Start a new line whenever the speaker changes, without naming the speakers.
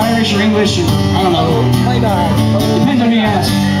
Irish or English, or, I don't know. Depends on who you ask.